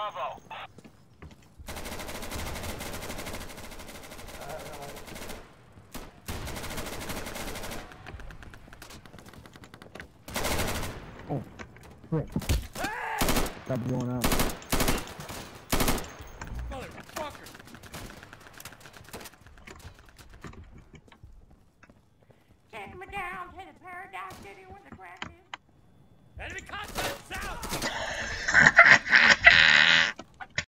Bravo. Oh, frick. Stop blowing up. Motherfucker. Take me down to